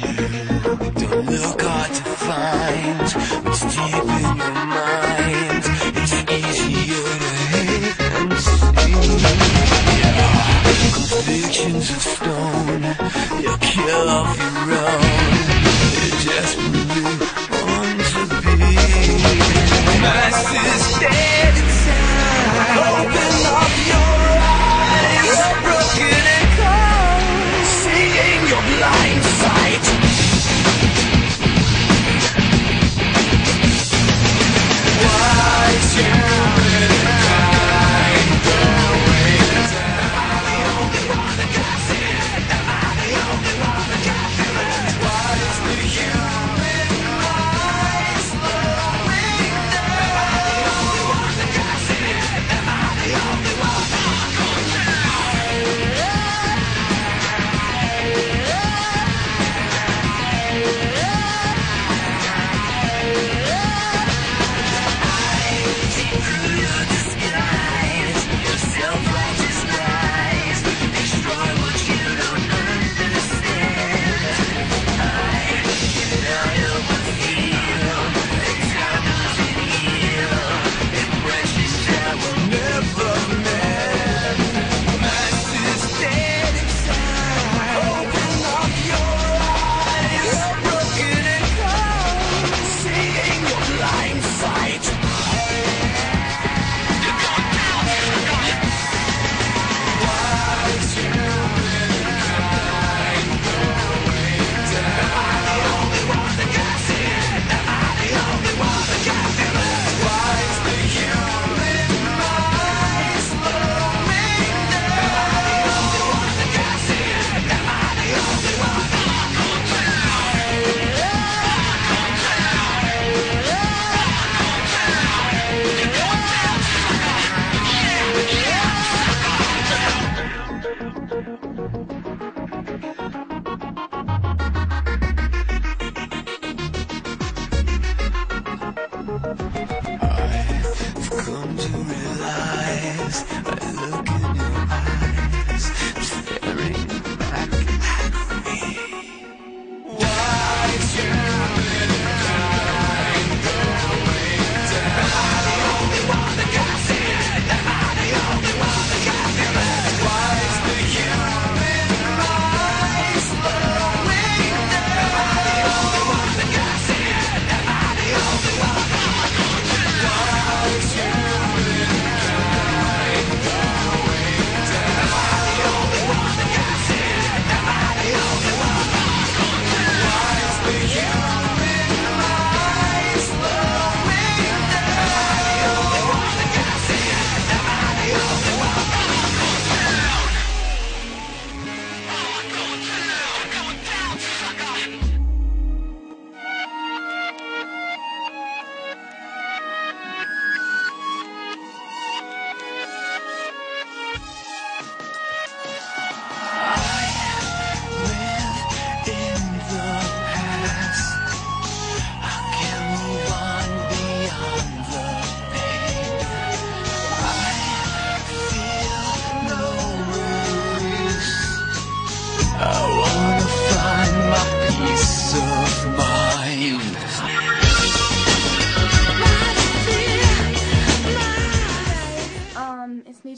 Don't look hard to find what's deep in your mind. It's easier to hate than see. Convictions of stone, you kill off your own.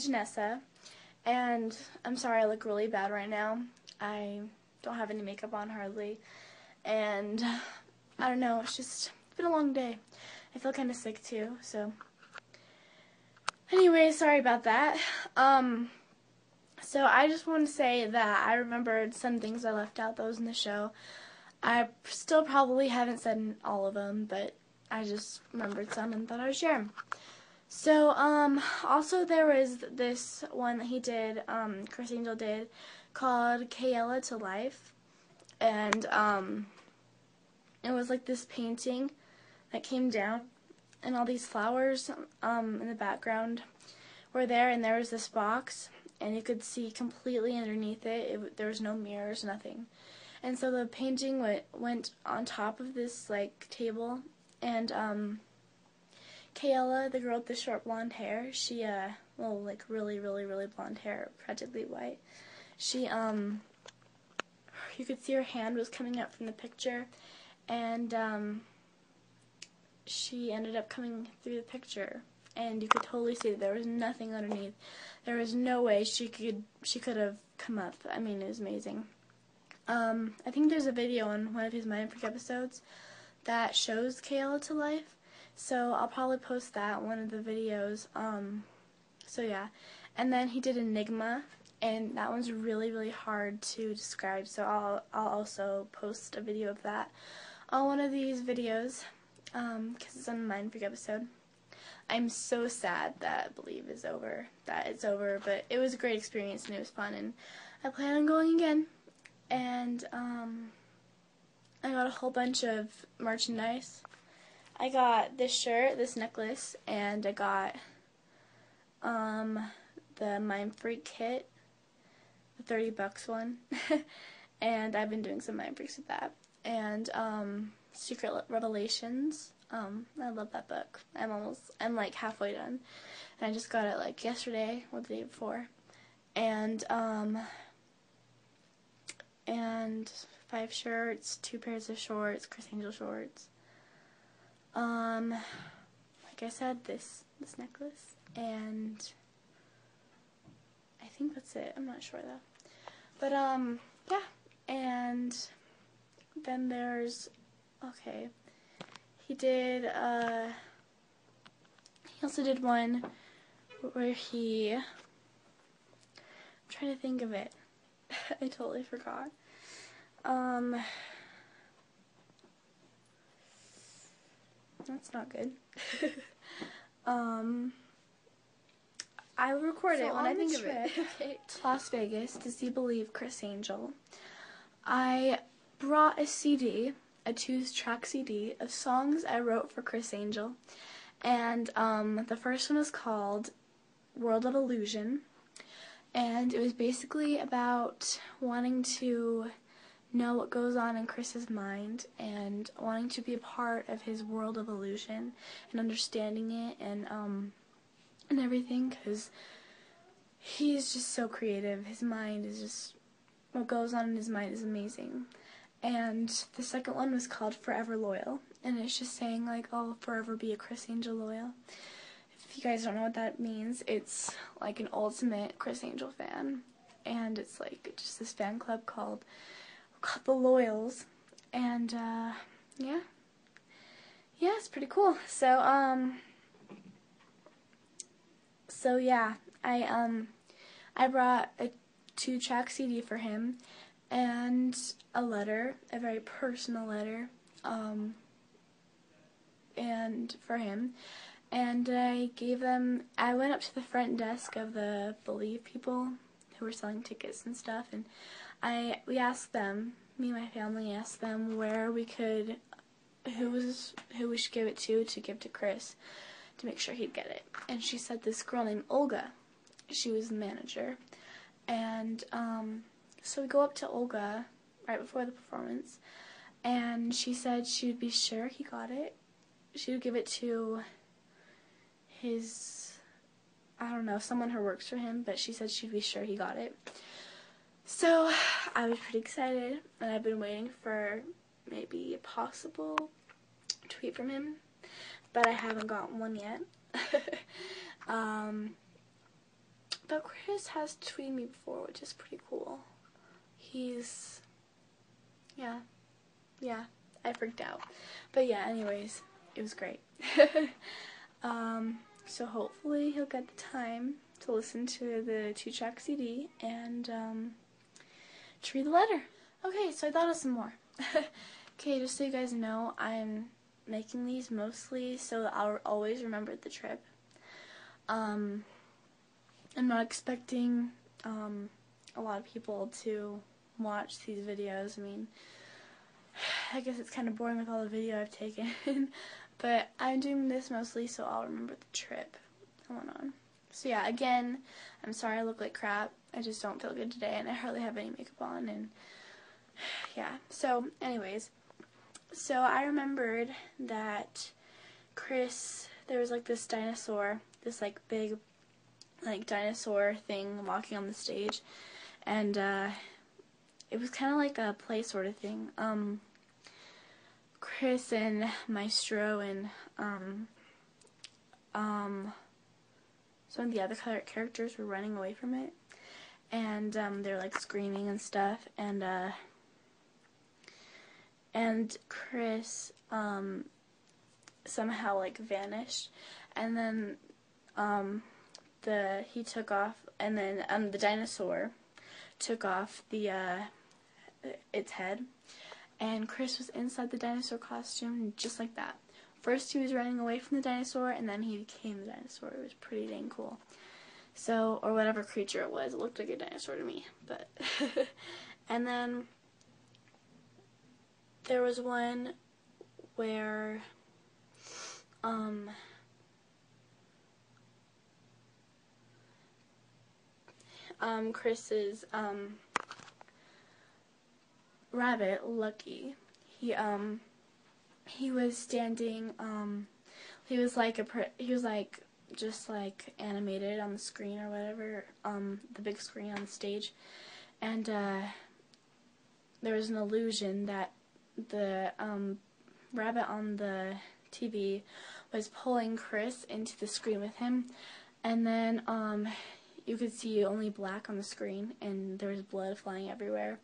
Janesa, and I'm sorry I look really bad right now. I don't have any makeup on hardly, and I don't know. It's just it's been a long day. I feel kind of sick too. So, anyway, sorry about that. Um, so I just want to say that I remembered some things I left out that was in the show. I still probably haven't said all of them, but I just remembered some and thought I would share 'em. So, um, also there was this one that he did, um, Criss Angel did, called Kayla to Life. And, um, it was like this painting that came down, and all these flowers, um, in the background were there, and there was this box, and you could see completely underneath it. it there was no mirrors, nothing. And so the painting went, went on top of this, like, table, and, um, Kayla, the girl with the short blonde hair, she uh well like really really really blonde hair, practically white. She um you could see her hand was coming up from the picture, and um, she ended up coming through the picture, and you could totally see that there was nothing underneath. There was no way she could she could have come up. I mean, it was amazing. Um, I think there's a video on one of his Mind Freak episodes that shows Kayla to life, so I'll probably post that one of the videos. Um, so yeah, and then he did Enigma, and that one's really really hard to describe. So I'll I'll also post a video of that on one of these videos because um, it's on the Mind Freak episode. I'm so sad that Believe is over, that it's over, but it was a great experience and it was fun, and I plan on going again. And um, I got a whole bunch of merchandise. I got this shirt, this necklace, and I got um, the Mind Freak kit, the 30 bucks one, and I've been doing some Mind Freaks with that. And um, Secret Revelations. Um, I love that book. I'm almost, I'm like halfway done. And I just got it like yesterday or the day before. And, um, and five shirts, two pairs of shorts, Criss Angel shorts. Um, like I said, this, this necklace. And I think that's it. I'm not sure though. But, um, yeah. And then there's okay. He did, uh, he also did one where he, I'm trying to think of it. I totally forgot. Um, that's not good. um, I will record So it when I think of it. to Las Vegas to see Believe Criss Angel. I brought a CD, a two-track CD of songs I wrote for Criss Angel, and um, the first one was called "World of Illusion," and it was basically about wanting to know what goes on in Criss's mind and wanting to be a part of his world of illusion and understanding it and um and everything because he's just so creative. His mind is just what goes on in his mind is amazing. And the second one was called Forever Loyal, and it's just saying like I'll forever be a Criss Angel loyal. If you guys don't know what that means, it's like an ultimate Criss Angel fan, and it's like just this fan club called the Loyals, and uh, yeah, yeah, it's pretty cool. So um, so yeah, I um, I brought a two-track CD for him, and a letter, a very personal letter, um, and for him. And I gave them. I went up to the front desk of the Believe people who were selling tickets and stuff, and I we asked them, me and my family asked them where we could, who was who we should give it to to give to Criss, to make sure he'd get it. And she said this girl named Olga. She was the manager, and um, so we go up to Olga right before the performance, and she said she would be sure he got it. She would give it to his, I don't know, someone who works for him, but she said she'd be sure he got it. So I was pretty excited, and I've been waiting for maybe a possible tweet from him, but I haven't gotten one yet. um, but Criss has tweeted me before, which is pretty cool. He's, yeah, yeah, I freaked out. But yeah, anyways, it was great. um, so hopefully he'll get the time to listen to the two-track CD and um, to read the letter. Okay, so I thought of some more. okay, just so you guys know, I'm making these mostly so that I'll always remember the trip. Um, I'm not expecting um, a lot of people to watch these videos. I mean, I guess it's kind of boring with all the video I've taken, but I'm doing this mostly so I'll remember the trip I went on. So yeah, again, I'm sorry I look like crap. I just don't feel good today, and I hardly have any makeup on, and yeah. So, anyways, so I remembered that Criss, there was like this dinosaur, this like big, like dinosaur thing walking on the stage, and uh, it was kind of like a play sort of thing. Um, Criss and Maestro and um, um, some of the other characters were running away from it, and um, they're like screaming and stuff, and uh, and Criss um, somehow like vanished, and then um, the he took off, and then um, the dinosaur took off the uh, its head, and Criss was inside the dinosaur costume just like that. First he was running away from the dinosaur, and then he became the dinosaur. It was pretty dang cool. So, or whatever creature it was, it looked like a dinosaur to me. But, and then there was one where, um, um, Criss's, um, rabbit, Lucky, he, um, he was standing, um, he was like a, he was like, just like animated on the screen or whatever, um, the big screen on the stage, and, uh, there was an illusion that the, um, rabbit on the TV was pulling Criss into the screen with him, and then, um, you could see only black on the screen, and there was blood flying everywhere.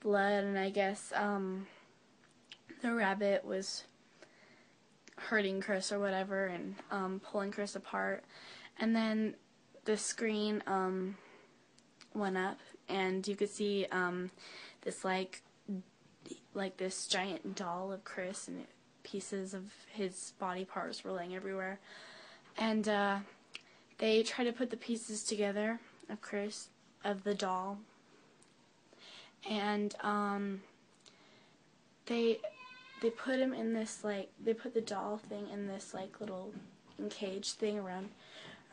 Blood, and I guess, um, the rabbit was hurting Criss or whatever and um, pulling Criss apart. And then the screen um, went up and you could see um, this like like this giant doll of Criss and pieces of his body parts were laying everywhere. And uh, they tried to put the pieces together of Chris of the doll. And um, they they put him in this like they put the doll thing in this like little cage thing around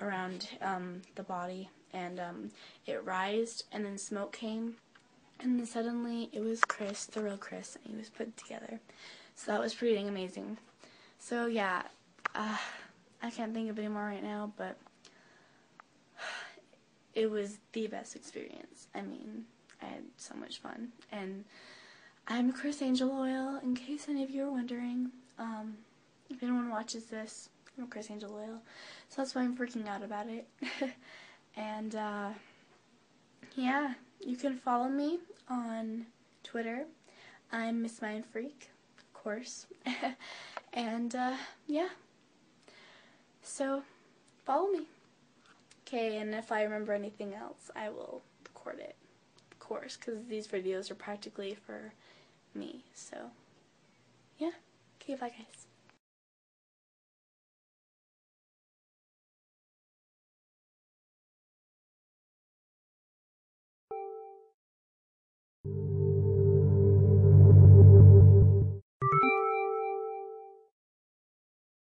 around um, the body and um, it rised and then smoke came and then suddenly it was Criss, the real Criss, and he was put together. So that was pretty dang amazing. So yeah, uh, I can't think of any more right now, but it was the best experience. I mean, I had so much fun and I'm Criss Angel Loyal, in case any of you are wondering. Um, if anyone watches this, I'm Criss Angel Loyal. So that's why I'm freaking out about it. and, uh, yeah, you can follow me on Twitter. I'm Miss Mind Freak, of course. and, uh, yeah. So, follow me. Okay, and if I remember anything else, I will record it. Of course, because these videos are practically for me. So, yeah. Okay, bye guys.